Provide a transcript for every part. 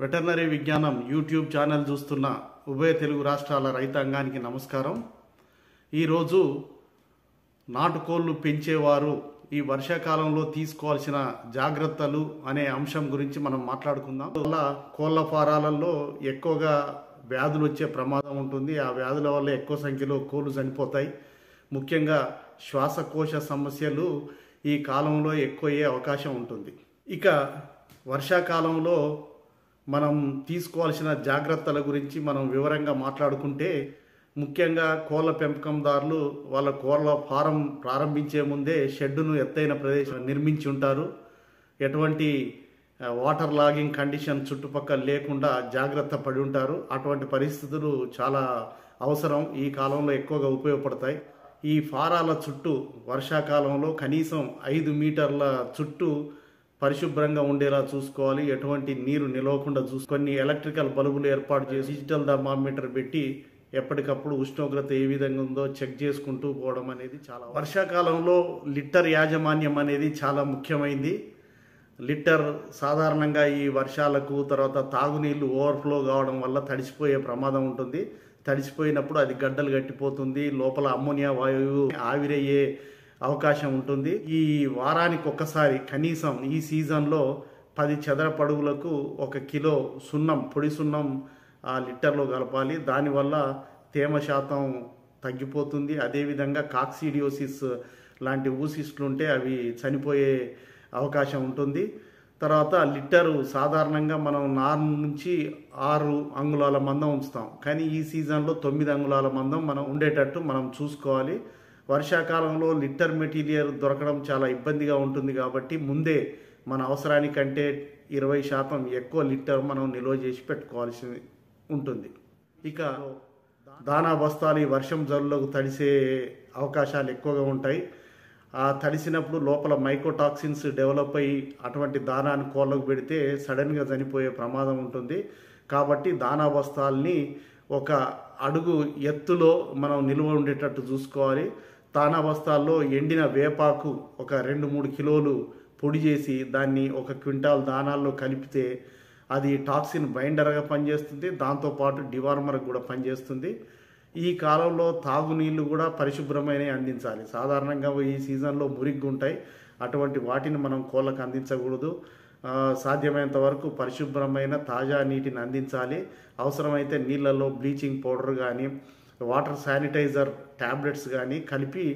Veterinary విజ్ఞానం YouTube channel చూస్తున్న ఉభయ తెలుగు రాష్ట్రాల రైతాంగానికి నమస్కారం. ఈరోజు నాటుకోళ్ళు పెంచేవారు ఈ వర్షాకాలంలో తీసుకోవాల్సిన జాగ్రత్తలు అనే అంశం గురించి మనం మాట్లాడుకుందాం. వల్ల కోళ్ళ ఫారాలలో ఎక్కువగా వ్యాధులు వచ్చే ప్రమాదం ఉంటుంది. ఆ వ్యాధుల వల్ల ఎక్కువ సంఖ్యలో కోళ్ళు చనిపోతాయి. ముఖ్యంగా శ్వాసకోశ సమస్యలు ఈ కాలంలో ఎక్కువయ్యే అవకాశం ఉంటుంది. ఇక వర్షాకాలంలో మనం తీసుకోవాల్సిన జాగ్రత్తల గురించి మనం వివరంగా మాట్లాడుకుంటే ముఖ్యంగా కోళ్ళ పెంపకందారులు వాళ్ళ కోళ్ళ ఫారం ప్రారంభించే ముందే షెడ్డును ఎత్తైన ప్రదేశం నిర్మించి ఉంటారు. ఎటువంటి వాటర్ లాగింగ్ కండిషన్ చుట్టుపక్కల లేకుండా జాగ్రత్త పడి ఉంటారు. అటువంటి పరిస్థితులు చాలా అవసరం. ఈ కాలంలో ఎక్కువగా ఉపయోగపడతాయి. ఈ ఫారాల చుట్టూ వర్షాకాలంలో కనీసం ఐదు మీటర్ల చుట్టూ పరిశుభ్రంగా ఉండేలా చూసుకోవాలి. ఎటువంటి నీరు నిలవకుండా చూసు కొన్ని ఎలక్ట్రికల్ బల్బులు ఏర్పాటు చేసి డిజిటల్ థర్మామీటర్ పెట్టి ఎప్పటికప్పుడు ఉష్ణోగ్రత ఏ విధంగా ఉందో చెక్ చేసుకుంటూ పోవడం అనేది చాలా వర్షాకాలంలో లిట్టర్ యాజమాన్యం అనేది చాలా ముఖ్యమైంది. లిట్టర్ సాధారణంగా ఈ వర్షాలకు తర్వాత తాగునీళ్ళు ఓవర్ఫ్లో కావడం వల్ల తడిసిపోయే ప్రమాదం ఉంటుంది. తడిసిపోయినప్పుడు అది గడ్డలు గట్టిపోతుంది. లోపల అమ్మోనియా వాయువు ఆవిరయ్యే అవకాశం ఉంటుంది. ఈ వారానికి ఒక్కసారి కనీసం ఈ సీజన్లో పది చదరపు అడుగులకు ఒక కిలో సున్నం పొడి సున్నం ఆ లిటర్లో కలపాలి. దానివల్ల తేమ శాతం తగ్గిపోతుంది. అదేవిధంగా కాక్సిడియోసిస్ లాంటి ఊసిస్టులు ఉంటే అవి చనిపోయే అవకాశం ఉంటుంది. తర్వాత లిటరు సాధారణంగా మనం నాలుగు నుంచి ఆరు అంగుళాల మందం ఉంచుతాం. కానీ ఈ సీజన్లో తొమ్మిది అంగుళాల మందం మనం ఉండేటట్టు మనం చూసుకోవాలి. వర్షాకాలంలో లిటర్ మెటీరియల్ దొరకడం చాలా ఇబ్బందిగా ఉంటుంది కాబట్టి ముందే మన అవసరానికంటే ఇరవై శాతం ఎక్కువ లిటర్ మనం నిల్వ చేసి పెట్టుకోవాల్సి ఉంటుంది. ఇక దానా బస్తాలు ఈ వర్షం జల్లులకు తడిసే అవకాశాలు ఎక్కువగా ఉంటాయి. తడిసినప్పుడు లోపల మైకోటాక్సిన్స్ డెవలప్ అయ్యి అటువంటి దానాన్ని కోళ్ళకు పెడితే సడన్గా చనిపోయే ప్రమాదం ఉంటుంది. కాబట్టి దానా బస్తాల్ని ఒక అడుగు ఎత్తులో మనం నిల్వ ఉండేటట్టు చూసుకోవాలి. దానా బస్తాల్లో ఎండిన వేపాకు ఒక రెండు మూడు కిలోలు పొడి చేసి దాన్ని ఒక క్వింటాల్ దానాల్లో కలిపితే అది టాక్సిన్ బైండర్గా పనిచేస్తుంది. దాంతోపాటు డివార్మర్ కూడా పనిచేస్తుంది. ఈ కాలంలో తాగునీళ్ళు కూడా పరిశుభ్రమైన అందించాలి. సాధారణంగా ఈ సీజన్లో మురిగ్గా ఉంటాయి. అటువంటి వాటిని మనం కోళ్ళకు అందించకూడదు. సాధ్యమైనంత వరకు పరిశుభ్రమైన తాజా నీటిని అందించాలి. అవసరమైతే నీళ్ళల్లో బ్లీచింగ్ పౌడర్ కానీ వాటర్ శానిటైజర్ ట్యాబ్లెట్స్ కానీ కలిపి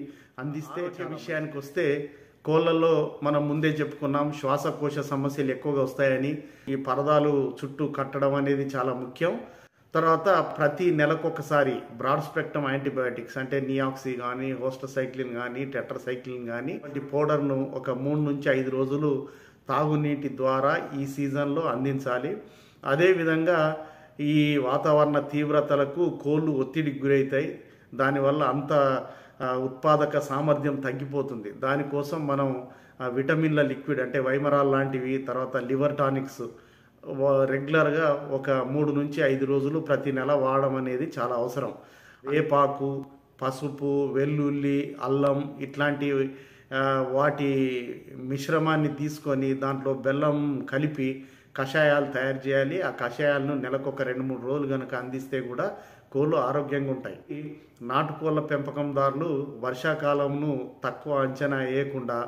అందిస్తే విషయానికి వస్తే కోళ్ళల్లో మనం ముందే చెప్పుకున్నాం శ్వాసకోశ సమస్యలు ఎక్కువగా వస్తాయని. ఈ పరదాలు చుట్టూ కట్టడం అనేది చాలా ముఖ్యం. తర్వాత ప్రతి నెలకొకసారి బ్రాడ్ స్పెక్ట్రమ్ యాంటీబయాటిక్స్ అంటే నియాక్సీ కానీ హోస్టసైక్లిన్ కానీ టెట్రసైక్లిన్ కానీ వంటి పౌడర్ను ఒక మూడు నుంచి ఐదు రోజులు తాగునీటి ద్వారా ఈ సీజన్లో అందించాలి. అదేవిధంగా ఈ వాతావరణ తీవ్రతలకు కోళ్ళు ఒత్తిడికి గురవుతాయి దానివల్ల అంత ఉత్పాదక సామర్థ్యం తగ్గిపోతుంది. దానికోసం మనం విటమిన్ల లిక్విడ్ అంటే వైమరాల్ లాంటివి తర్వాత లివర్ టానిక్స్ రెగ్యులర్గా ఒక మూడు నుంచి ఐదు రోజులు ప్రతి నెల వాడడం అనేది చాలా అవసరం. వేపాకు పసుపు వెల్లుల్లి అల్లం ఇట్లాంటి వాటి మిశ్రమాన్ని తీసుకొని దాంట్లో బెల్లం కలిపి కషాయాలు తయారు చేయాలి. ఆ కషాయాలను నెలకు ఒక రెండు మూడు రోజులు కనుక అందిస్తే కూడా కోళ్ళు ఆరోగ్యంగా ఉంటాయి. నాటుకోళ్ళ పెంపకందారులు వర్షాకాలంను తక్కువ అంచనా వేయకుండా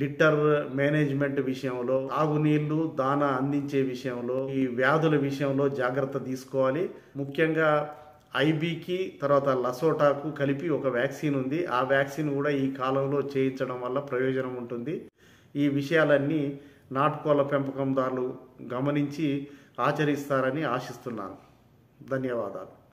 లిటర్ మేనేజ్మెంట్ విషయంలో తాగునీళ్ళు దానా అందించే విషయంలో ఈ వ్యాధుల విషయంలో జాగ్రత్త తీసుకోవాలి. ముఖ్యంగా ఐబీకి తర్వాత లసోటాకు కలిపి ఒక వ్యాక్సిన్ ఉంది. ఆ వ్యాక్సిన్ కూడా ఈ కాలంలో చేయించడం వల్ల ప్రయోజనం ఉంటుంది. ఈ విషయాలన్నీ నాటుకోళ్ళ పెంపకందారులు గమనించి ఆచరిస్తారని ఆశిస్తున్నాను. ధన్యవాదాలు.